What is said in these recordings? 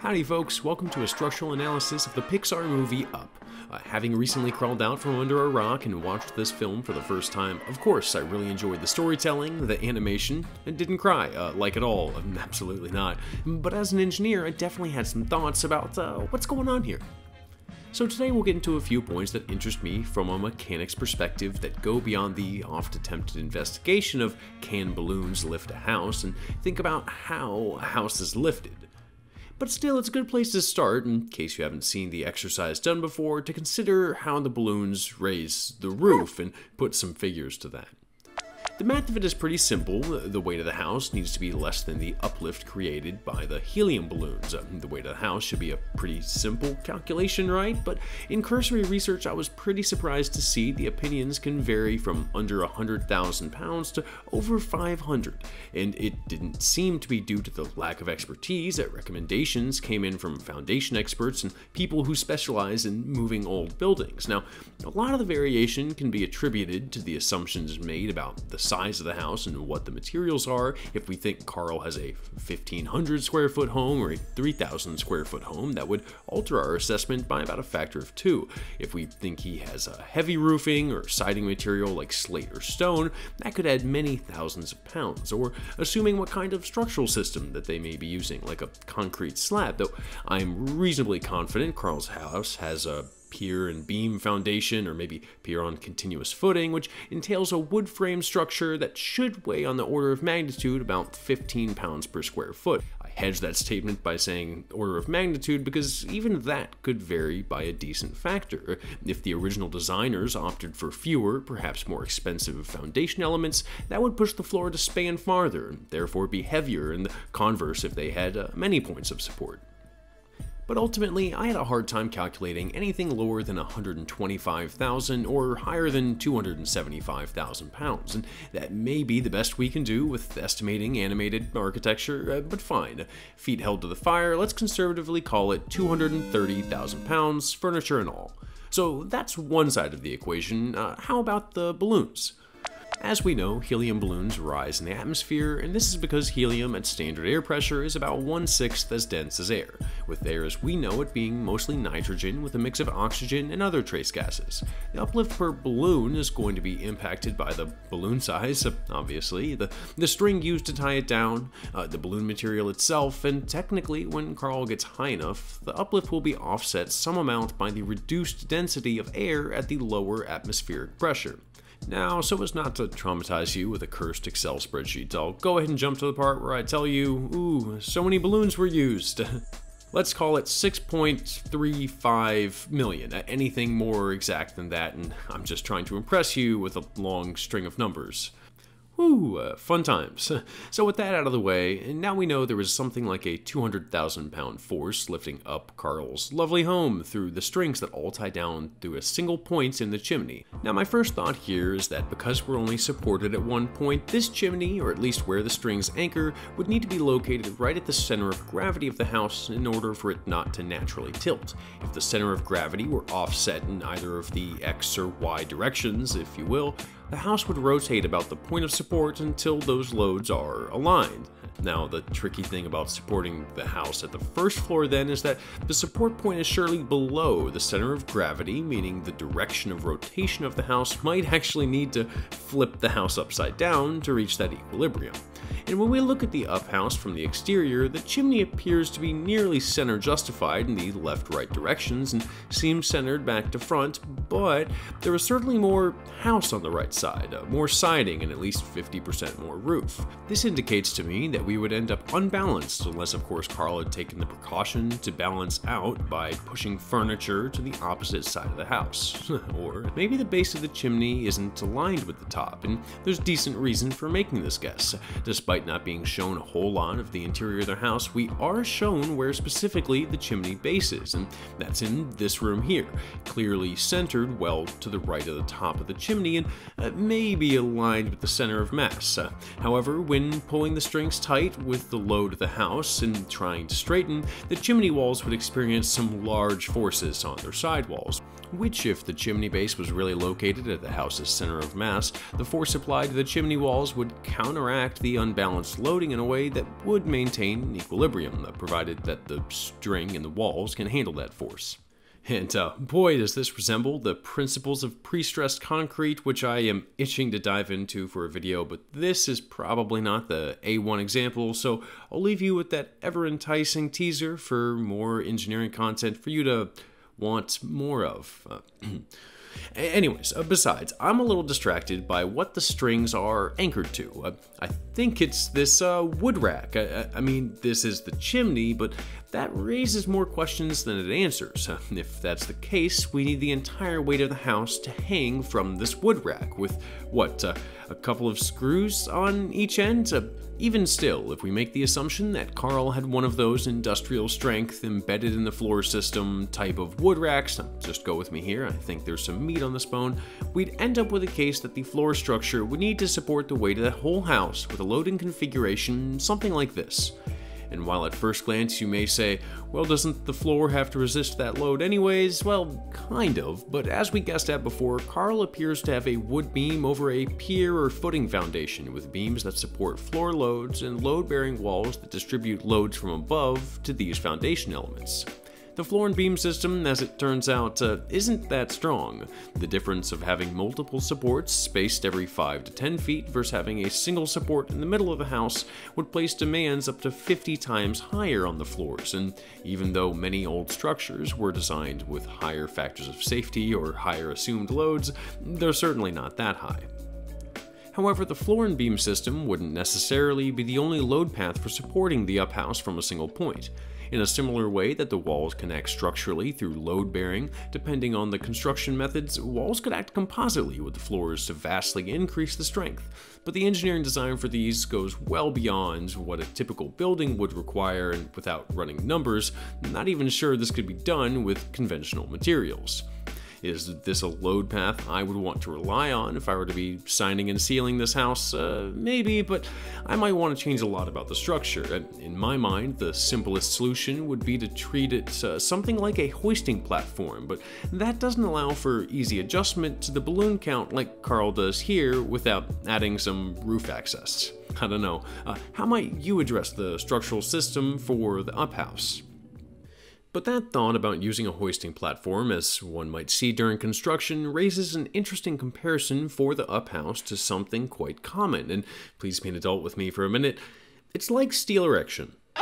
Howdy folks, welcome to a structural analysis of the Pixar movie Up. Uh, having recently crawled out from under a rock and watched this film for the first time, of course I really enjoyed the storytelling, the animation, and didn't cry, uh, like at all, absolutely not. But as an engineer, I definitely had some thoughts about uh, what's going on here. So today we'll get into a few points that interest me from a mechanic's perspective that go beyond the oft-attempted investigation of can balloons lift a house and think about how a house is lifted. But still, it's a good place to start, in case you haven't seen the exercise done before, to consider how the balloons raise the roof and put some figures to that. The math of it is pretty simple. The weight of the house needs to be less than the uplift created by the helium balloons. Uh, the weight of the house should be a pretty simple calculation, right? But in cursory research, I was pretty surprised to see the opinions can vary from under 100,000 pounds to over 500. And it didn't seem to be due to the lack of expertise recommendations came in from foundation experts and people who specialize in moving old buildings. Now, a lot of the variation can be attributed to the assumptions made about the size of the house and what the materials are. If we think Carl has a 1500 square foot home or a 3000 square foot home, that would alter our assessment by about a factor of two. If we think he has a heavy roofing or siding material like slate or stone, that could add many thousands of pounds. Or assuming what kind of structural system that they may be using, like a concrete slab, though I'm reasonably confident Carl's house has a pier and beam foundation, or maybe pier on continuous footing, which entails a wood frame structure that should weigh on the order of magnitude about 15 pounds per square foot. I hedge that statement by saying order of magnitude because even that could vary by a decent factor. If the original designers opted for fewer, perhaps more expensive foundation elements, that would push the floor to span farther, and therefore be heavier, and the converse if they had uh, many points of support but ultimately I had a hard time calculating anything lower than 125,000 or higher than 275,000 pounds, and that may be the best we can do with estimating animated architecture, uh, but fine. Feet held to the fire, let's conservatively call it 230,000 pounds, furniture and all. So that's one side of the equation. Uh, how about the balloons? As we know, helium balloons rise in the atmosphere, and this is because helium at standard air pressure is about one-sixth as dense as air, with air as we know it being mostly nitrogen with a mix of oxygen and other trace gases. The uplift per balloon is going to be impacted by the balloon size, obviously, the, the string used to tie it down, uh, the balloon material itself, and technically, when Carl gets high enough, the uplift will be offset some amount by the reduced density of air at the lower atmospheric pressure. Now, so as not to traumatize you with a cursed Excel spreadsheet, I'll go ahead and jump to the part where I tell you, ooh, so many balloons were used. Let's call it 6.35 million. Anything more exact than that, and I'm just trying to impress you with a long string of numbers. Woo, uh, fun times. So with that out of the way, and now we know there was something like a 200,000 pound force lifting up Carl's lovely home through the strings that all tie down through a single point in the chimney. Now my first thought here is that because we're only supported at one point, this chimney, or at least where the strings anchor, would need to be located right at the center of gravity of the house in order for it not to naturally tilt. If the center of gravity were offset in either of the x or y directions, if you will, the house would rotate about the point of support until those loads are aligned. Now, the tricky thing about supporting the house at the first floor then is that the support point is surely below the center of gravity, meaning the direction of rotation of the house might actually need to flip the house upside down to reach that equilibrium. And when we look at the up house from the exterior, the chimney appears to be nearly center justified in the left-right directions and seems centered back to front, but there is certainly more house on the right side, uh, more siding and at least 50% more roof. This indicates to me that we would end up unbalanced unless of course Carl had taken the precaution to balance out by pushing furniture to the opposite side of the house. or maybe the base of the chimney isn't aligned with the top, and there's decent reason for making this guess. Despite not being shown a whole lot of the interior of their house, we are shown where specifically the chimney base is, and that's in this room here, clearly centered well to the right of the top of the chimney and uh, maybe aligned with the center of mass. Uh, however, when pulling the strings tight with the load of the house and trying to straighten, the chimney walls would experience some large forces on their sidewalls, which if the chimney base was really located at the house's center of mass, the force applied to the chimney walls would counteract the unbalanced loading in a way that would maintain equilibrium, provided that the string and the walls can handle that force. And uh, boy, does this resemble the principles of pre-stressed concrete, which I am itching to dive into for a video, but this is probably not the A1 example, so I'll leave you with that ever-enticing teaser for more engineering content for you to want more of. Uh, Anyways, uh, besides, I'm a little distracted by what the strings are anchored to. Uh, I think it's this uh, wood rack. I, I, mean, this is the chimney, but that raises more questions than it answers. If that's the case, we need the entire weight of the house to hang from this wood rack with, what, uh, a couple of screws on each end? Uh, even still, if we make the assumption that Carl had one of those industrial strength embedded in the floor system type of wood racks, just go with me here, I think there's some meat on this bone, we'd end up with a case that the floor structure would need to support the weight of the whole house with a loading configuration something like this. And while at first glance you may say, well, doesn't the floor have to resist that load anyways? Well, kind of, but as we guessed at before, Carl appears to have a wood beam over a pier or footing foundation with beams that support floor loads and load-bearing walls that distribute loads from above to these foundation elements. The floor and beam system, as it turns out, uh, isn't that strong. The difference of having multiple supports spaced every 5 to 10 feet versus having a single support in the middle of the house would place demands up to 50 times higher on the floors, and even though many old structures were designed with higher factors of safety or higher assumed loads, they're certainly not that high. However, the floor and beam system wouldn't necessarily be the only load path for supporting the uphouse from a single point. In a similar way that the walls connect structurally through load bearing, depending on the construction methods, walls could act compositely with the floors to vastly increase the strength. But the engineering design for these goes well beyond what a typical building would require, and without running numbers, not even sure this could be done with conventional materials. Is this a load path I would want to rely on if I were to be signing and sealing this house? Uh, maybe, but I might want to change a lot about the structure. In my mind, the simplest solution would be to treat it uh, something like a hoisting platform, but that doesn't allow for easy adjustment to the balloon count like Carl does here without adding some roof access. I don't know. Uh, how might you address the structural system for the uphouse? But that thought about using a hoisting platform, as one might see during construction, raises an interesting comparison for the uphouse to something quite common, and please be an adult with me for a minute. It's like steel erection.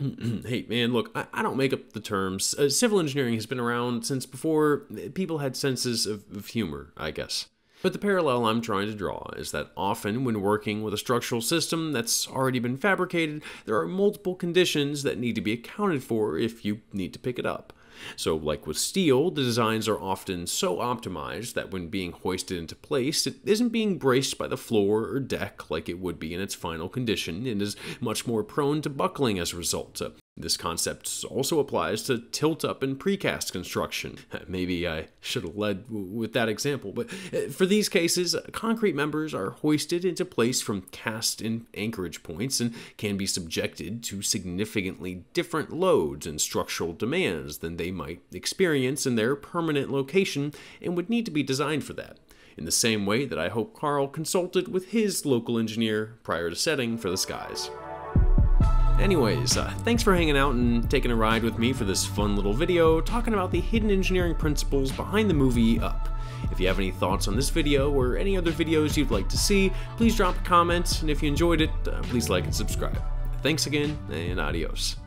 hey man, look, I, I, don't make up the terms. Uh, civil engineering has been around since before people had senses of, of humor, I guess. But the parallel I'm trying to draw is that often when working with a structural system that's already been fabricated, there are multiple conditions that need to be accounted for if you need to pick it up. So, like with steel, the designs are often so optimized that when being hoisted into place, it isn't being braced by the floor or deck like it would be in its final condition and is much more prone to buckling as a result. This concept also applies to tilt up and precast construction. Maybe I should have led with that example, but uh, for these cases, concrete members are hoisted into place from cast and anchorage points and can be subjected to significantly different loads and structural demands than they might experience in their permanent location and would need to be designed for that. In the same way that I hope Carl consulted with his local engineer prior to setting for the skies. Anyways, uh, thanks for hanging out and taking a ride with me for this fun little video talking about the hidden engineering principles behind the movie Up. If you have any thoughts on this video or any other videos you'd like to see, please drop a comment, and if you enjoyed it, uh, please like and subscribe. Thanks again, and adios.